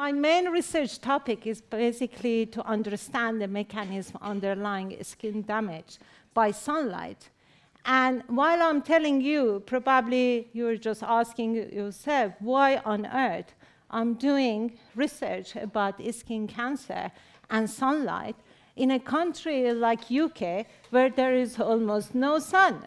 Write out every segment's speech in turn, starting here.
My main research topic is basically to understand the mechanism underlying skin damage by sunlight. And while I'm telling you, probably you're just asking yourself, why on earth I'm doing research about skin cancer and sunlight in a country like UK where there is almost no sun.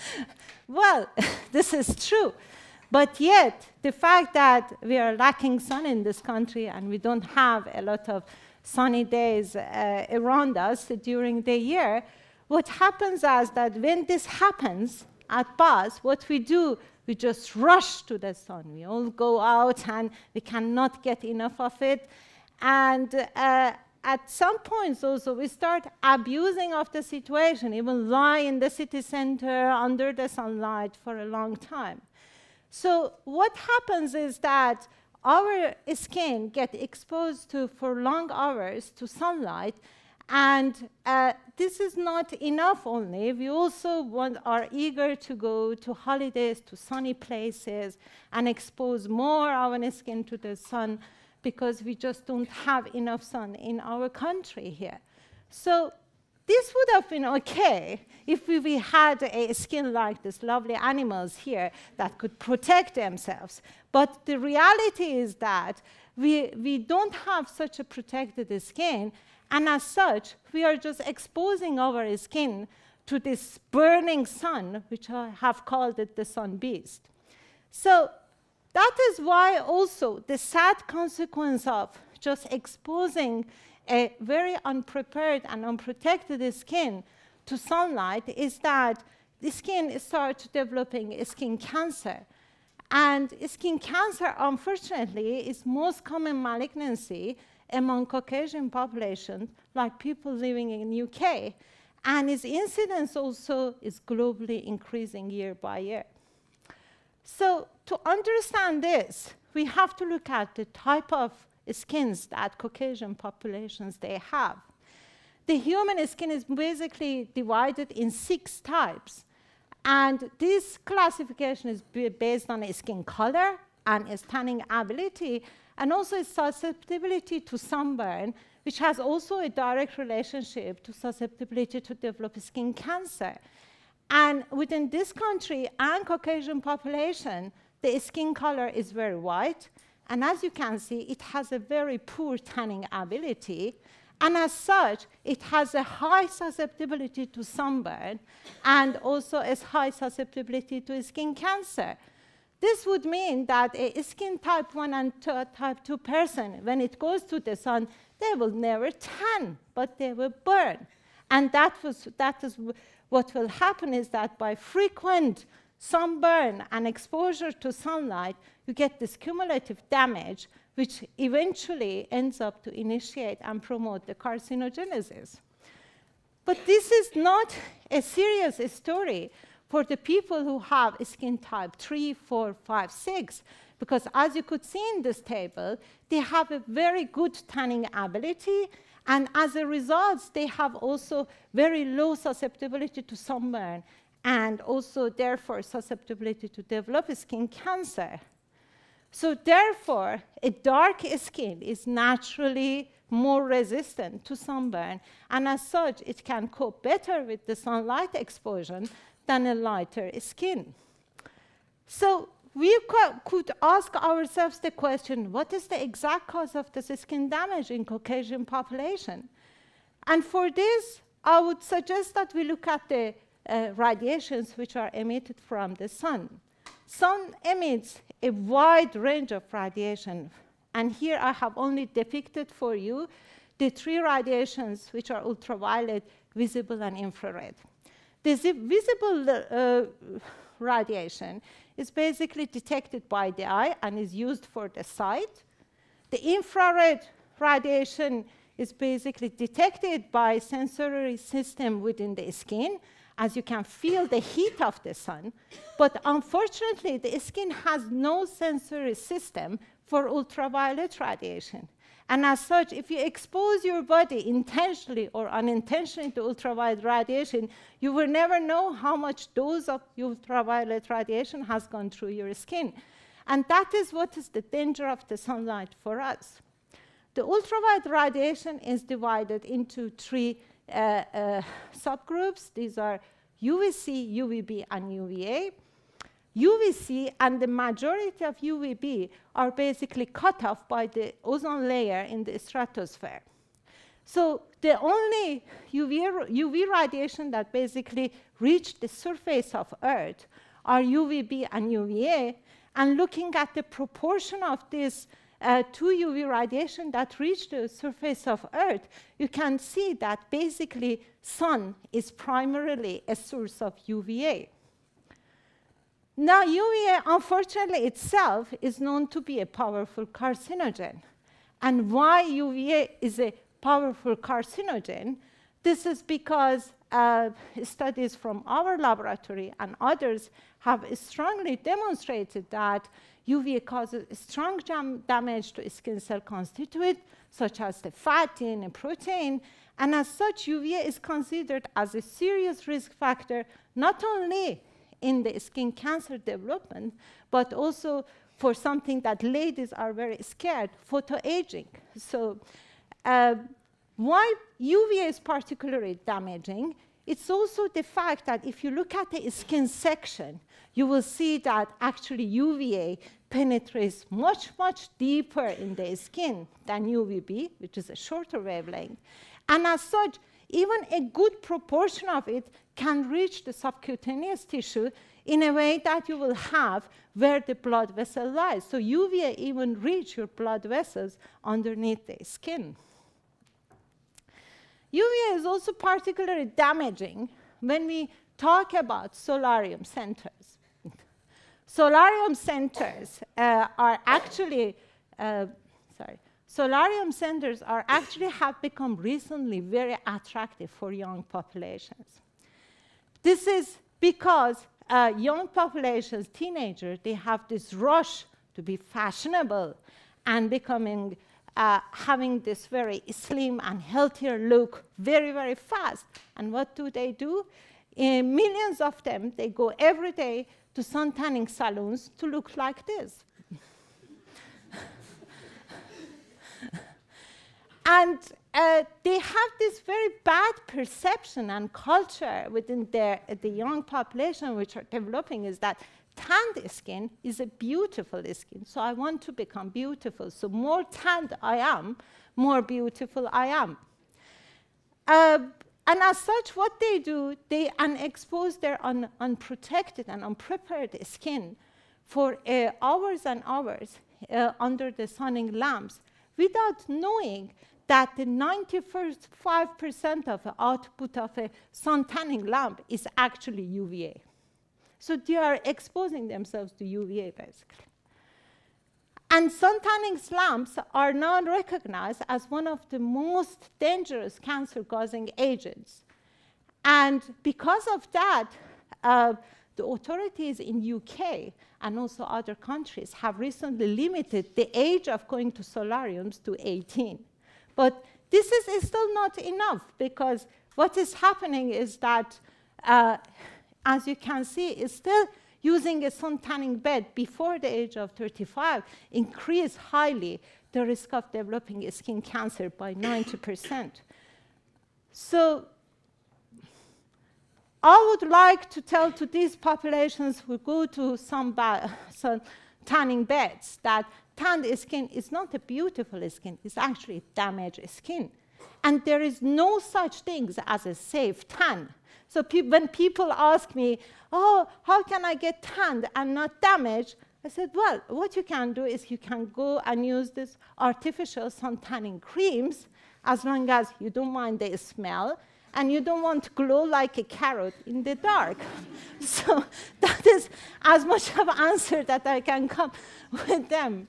well, this is true. But yet, the fact that we are lacking sun in this country and we don't have a lot of sunny days uh, around us during the year, what happens is that when this happens at BUZZ, what we do, we just rush to the sun. We all go out and we cannot get enough of it. And uh, at some points also we start abusing of the situation, even lie in the city center under the sunlight for a long time. So what happens is that our skin get exposed to for long hours to sunlight and uh, this is not enough only. We also want, are eager to go to holidays, to sunny places, and expose more our skin to the sun because we just don't have enough sun in our country here. So this would have been okay if we, had a skin like these lovely animals here that could protect themselves. But the reality is that we, we don't have such a protected skin, and as such, we are just exposing our skin to this burning sun, which I have called it the sun beast. So that is why also the sad consequence of just exposing a very unprepared and unprotected skin to sunlight is that the skin starts developing skin cancer. And skin cancer, unfortunately, is most common malignancy among Caucasian populations, like people living in UK. And its incidence also is globally increasing year by year. So to understand this, we have to look at the type of skins that Caucasian populations they have. The human skin is basically divided in six types. And this classification is based on skin color and its tanning ability and also its susceptibility to sunburn, which has also a direct relationship to susceptibility to develop skin cancer. And within this country and Caucasian population, the skin color is very white. And as you can see, it has a very poor tanning ability. And as such, it has a high susceptibility to sunburn and also a high susceptibility to skin cancer. This would mean that a skin type 1 and type 2 person, when it goes to the sun, they will never tan, but they will burn. And that, was, that is what will happen is that by frequent sunburn and exposure to sunlight, you get this cumulative damage, which eventually ends up to initiate and promote the carcinogenesis. But this is not a serious story for the people who have skin type 3, 4, 5, 6, because as you could see in this table, they have a very good tanning ability, and as a result, they have also very low susceptibility to sunburn, and also therefore susceptibility to develop skin cancer. So therefore, a dark skin is naturally more resistant to sunburn, and as such, it can cope better with the sunlight exposure than a lighter skin. So we could ask ourselves the question, what is the exact cause of this skin damage in Caucasian population? And for this, I would suggest that we look at the uh, radiations which are emitted from the sun. Sun emits a wide range of radiation. And here I have only depicted for you the three radiations which are ultraviolet, visible, and infrared. The visible uh, radiation is basically detected by the eye and is used for the sight. The infrared radiation is basically detected by sensory system within the skin, as you can feel the heat of the sun. But unfortunately, the skin has no sensory system for ultraviolet radiation. And as such, if you expose your body intentionally or unintentionally to ultraviolet radiation, you will never know how much dose of ultraviolet radiation has gone through your skin. And that is what is the danger of the sunlight for us. The ultraviolet radiation is divided into three Uh, uh, subgroups. These are UVC, UVB, and UVA. UVC and the majority of UVB are basically cut off by the ozone layer in the stratosphere. So the only UV, UV radiation that basically reach the surface of Earth are UVB and UVA. And looking at the proportion of this uh, UV radiation that reach the surface of Earth, you can see that basically sun is primarily a source of UVA. Now, UVA, unfortunately, itself is known to be a powerful carcinogen. And why UVA is a powerful carcinogen? This is because uh, studies from our laboratory and others have strongly demonstrated that UVA causes strong damage to skin cell constituents, such as the fatty and protein, and as such, UVA is considered as a serious risk factor, not only in the skin cancer development, but also for something that ladies are very scared, photoaging. So uh, why UVA is particularly damaging, it's also the fact that if you look at the skin section, you will see that actually UVA penetrates much, much deeper in the skin than UVB, which is a shorter wavelength. And as such, even a good proportion of it can reach the subcutaneous tissue in a way that you will have where the blood vessel lies. So UVA even reach your blood vessels underneath the skin. UVA is also particularly damaging when we talk about solarium centers. solarium centers uh, are actually, uh, sorry, solarium centers are actually have become recently very attractive for young populations. This is because uh, young populations, teenagers, they have this rush to be fashionable and becoming, uh, having this very slim and healthier look very, very fast. And what do they do? In millions of them, they go every day to sun tanning salons to look like this. and uh, they have this very bad perception and culture within their, the young population which are developing is that tanned skin is a beautiful skin. So I want to become beautiful. So more tanned I am, more beautiful I am. Uh, and as such, what they do, they unexpose their un unprotected and unprepared skin for uh, hours and hours uh, under the sunning lamps without knowing that the 95% of the output of a sun tanning lamp is actually UVA. So they are exposing themselves to UVA, basically. And sun tanning lamps are now recognized as one of the most dangerous cancer-causing agents. And because of that, uh, the authorities in UK and also other countries have recently limited the age of going to solariums to 18. But this is, still not enough because what is happening is that, uh, as you can see, is still using a sun tanning bed before the age of 35 increase highly the risk of developing skin cancer by 90%. So I would like to tell to these populations who go to some, some tanning beds that tanned skin is not a beautiful skin, it's actually damaged skin. And there is no such things as a safe tan. So pe when people ask me, oh, how can I get tanned and not damaged? I said, well, what you can do is you can go and use these artificial sun tanning creams as long as you don't mind the smell and you don't want to glow like a carrot in the dark. so that is as much of an answer that I can come with them.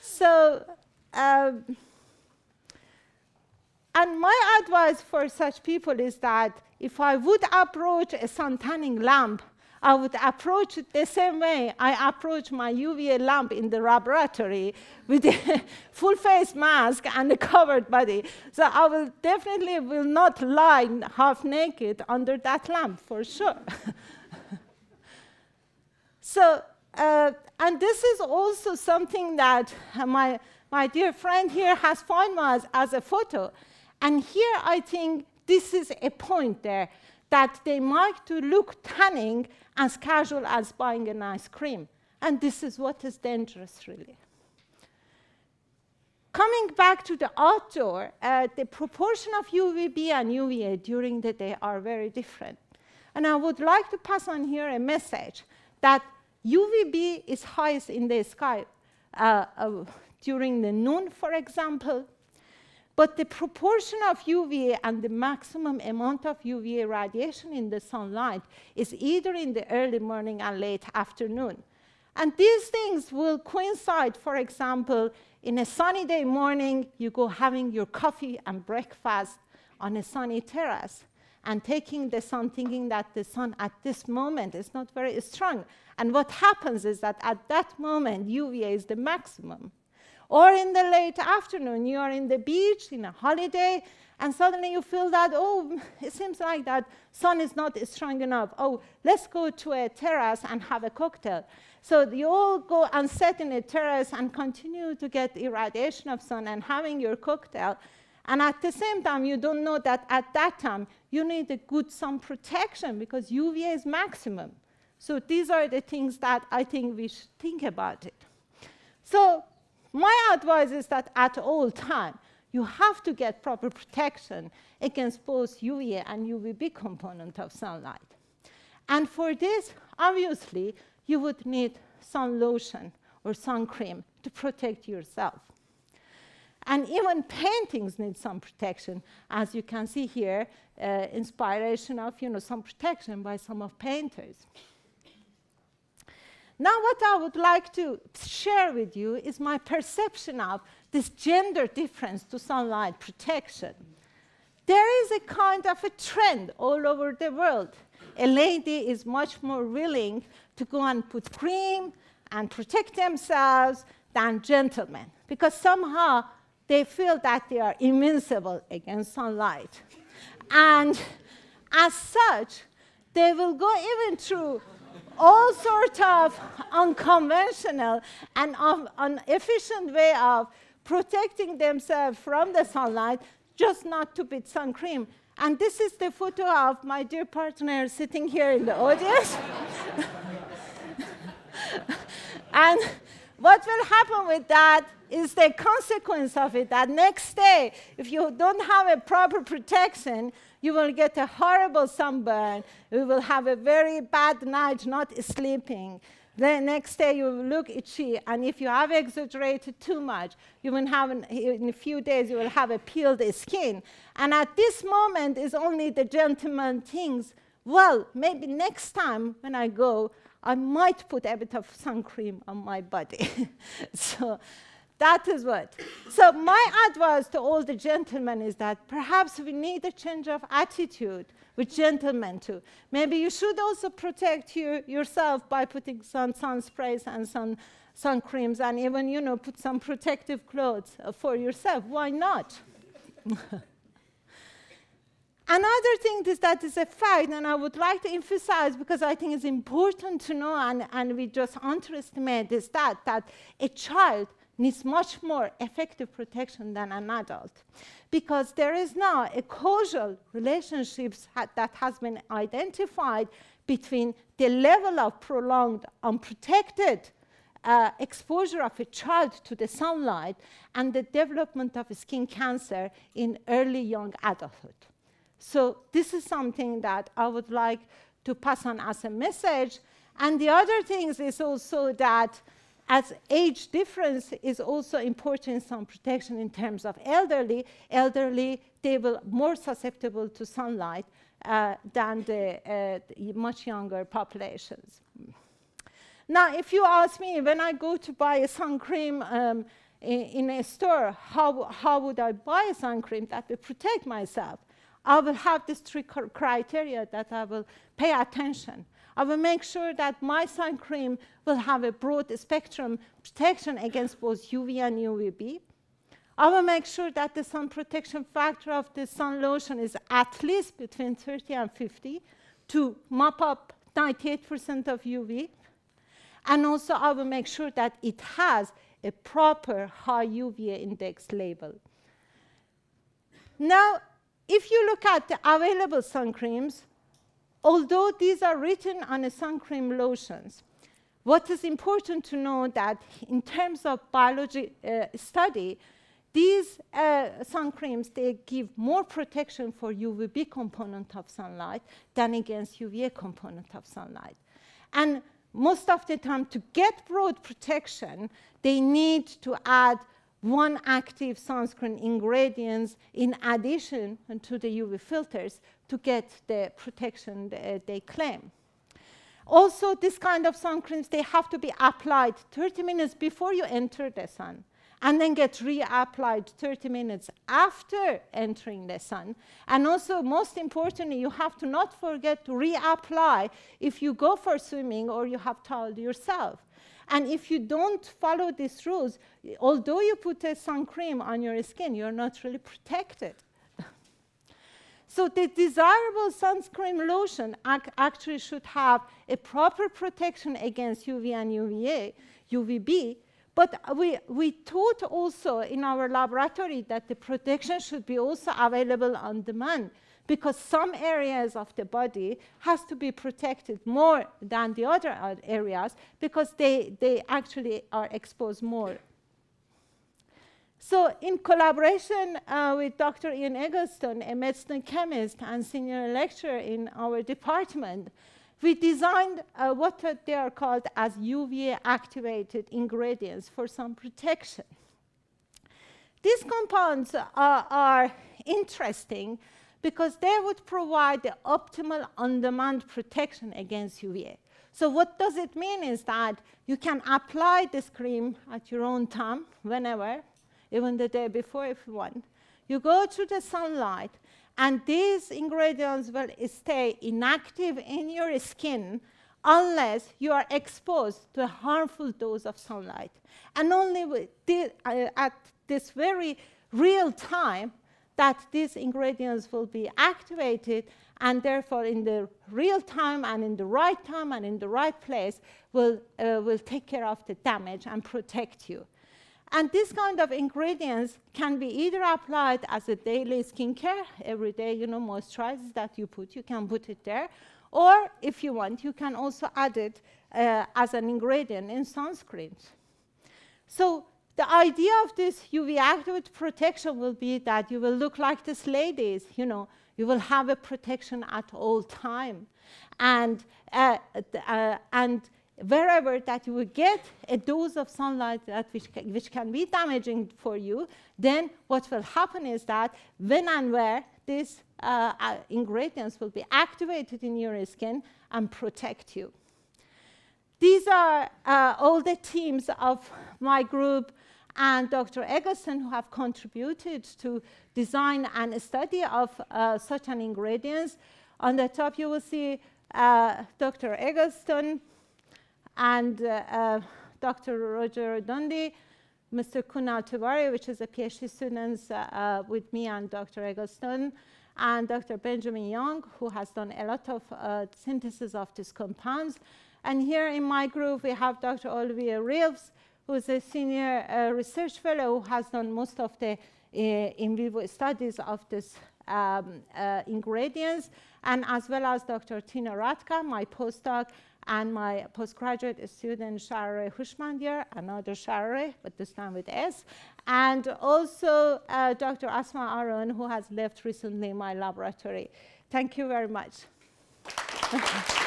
So, um, and my advice for such people is that if I would approach a sun tanning lamp, I would approach it the same way I approach my UVA lamp in the laboratory with a full face mask and a covered body. So I will definitely will not lie half naked under that lamp for sure. so Uh, and this is also something that my, my dear friend here has found as, as a photo. And here I think this is a point there that they might to look tanning as casual as buying an ice cream. And this is what is dangerous, really. Coming back to the outdoor, uh, the proportion of UVB and UVA during the day are very different. And I would like to pass on here a message that UVB is highest in the sky uh, uh, during the noon, for example, but the proportion of UVA and the maximum amount of UVA radiation in the sunlight is either in the early morning and late afternoon. And these things will coincide, for example, in a sunny day morning, you go having your coffee and breakfast on a sunny terrace and taking the sun, thinking that the sun at this moment is not very strong. And what happens is that at that moment, UVA is the maximum. Or in the late afternoon, you are in the beach in a holiday, and suddenly you feel that, oh, it seems like that sun is not strong enough. Oh, let's go to a terrace and have a cocktail. So you all go and sit in a terrace and continue to get irradiation of sun and having your cocktail. And at the same time, you don't know that at that time, you need a good sun protection because UVA is maximum. So these are the things that I think we should think about it. So my advice is that at all time, you have to get proper protection against both UVA and UVB component of sunlight. And for this, obviously, you would need sun lotion or sun cream to protect yourself. And even paintings need some protection. As you can see here, uh, inspiration of you know, some protection by some of painters. Now what I would like to share with you is my perception of this gender difference to sunlight protection. There is a kind of a trend all over the world. A lady is much more willing to go and put cream and protect themselves than gentlemen because somehow they feel that they are invincible against sunlight. and as such, they will go even through all sorts of unconventional and inefficient way of protecting themselves from the sunlight just not to put sun cream. And this is the photo of my dear partner sitting here in the audience. and what will happen with that is the consequence of it that next day, if you don't have a proper protection, you will get a horrible sunburn. You will have a very bad night not sleeping. The next day you will look itchy, and if you have exaggerated too much, you will have, an, in a few days, you will have a peeled skin. And at this moment is only the gentleman thinks, well, maybe next time when I go, I might put a bit of sun cream on my body. so that is what. So my advice to all the gentlemen is that perhaps we need a change of attitude with gentlemen too. Maybe you should also protect you, yourself by putting some sun sprays and some sun creams and even, you know, put some protective clothes for yourself. Why not? Another thing is that is a fact, and I would like to emphasize because I think it's important to know, and, and we just underestimate is that, that a child needs much more effective protection than an adult. Because there is now a causal relationship that has been identified between the level of prolonged unprotected uh, exposure of a child to the sunlight and the development of skin cancer in early young adulthood. So this is something that I would like to pass on as a message. And the other thing is also that as age difference is also important in some protection in terms of elderly, elderly, they will more susceptible to sunlight uh, than the, uh, much younger populations. Now, if you ask me, when I go to buy a sun cream um, in, in, a store, how, how would I buy a sun cream that will protect myself? I will have these three criteria that I will pay attention. I will make sure that my sun cream will have a broad spectrum protection against both UV and UVB. I will make sure that the sun protection factor of the sun lotion is at least between 30 and 50 to mop up 98% of UV. And also, I will make sure that it has a proper high UV index label. Now, if you look at the available sun creams, although these are written on a sun cream lotions, what is important to know that in terms of biology uh, study, these uh, sun creams, they give more protection for UVB component of sunlight than against UVA component of sunlight. And most of the time, to get broad protection, they need to add one active sunscreen ingredients in addition to the UV filters to get the protection uh, they claim. Also, this kind of sun creams, they have to be applied 30 minutes before you enter the sun and then get reapplied 30 minutes after entering the sun. And also, most importantly, you have to not forget to reapply if you go for swimming or you have toweled yourself. And if you don't follow these rules, although you put a sun cream on your skin, you're not really protected. So the desirable sunscreen lotion ac actually should have a proper protection against UV and UVA, UVB, but we, we thought also in our laboratory that the protection should be also available on demand because some areas of the body has to be protected more than the other areas because they, they actually are exposed more. So in collaboration uh, with Dr. Ian Eggleston, a medicine chemist and senior lecturer in our department, we designed uh, what they are called as UVA-activated ingredients for sun protection. These compounds uh, are interesting because they would provide the optimal on-demand protection against UVA. So what does it mean is that you can apply this cream at your own time, whenever, even the day before if you want. You go to the sunlight, and these ingredients will stay inactive in your skin unless you are exposed to a harmful dose of sunlight. And only the, uh, at this very real time that these ingredients will be activated and therefore in the real time and in the right time and in the right place will, uh, will take care of the damage and protect you. And this kind of ingredients can be either applied as a daily skincare, every day, you know, moisturizers that you put, you can put it there. Or if you want, you can also add it uh, as an ingredient in sunscreens. So the idea of this UV active protection will be that you will look like these ladies, you know, you will have a protection at all time. And, uh, uh, and wherever that you will get a dose of sunlight that which, ca which can be damaging for you, then what will happen is that when and where these uh, uh, ingredients will be activated in your skin and protect you. These are uh, all the teams of my group and Dr. Eggleston who have contributed to design and study of uh, such an ingredients. On the top you will see uh, Dr. Eggleston, and uh, uh Dr. Roger Dundee, Mr. Kunal Tiwari, which is a PhD student uh, with me and Dr. Eggleston, and Dr. Benjamin Young, who has done a lot of synthesis of these compounds. And here in my group, we have Dr. Olivia Reelfs, who is a senior uh, research fellow who has done most of the uh, in vivo studies of these um, uh, ingredients, and as well as Dr. Tina Radka, my postdoc, and my postgraduate student Sharare Hushmandiar, another Sharare, but this time with S, and also uh, Dr. Asma Aron, who has left recently my laboratory. Thank you very much.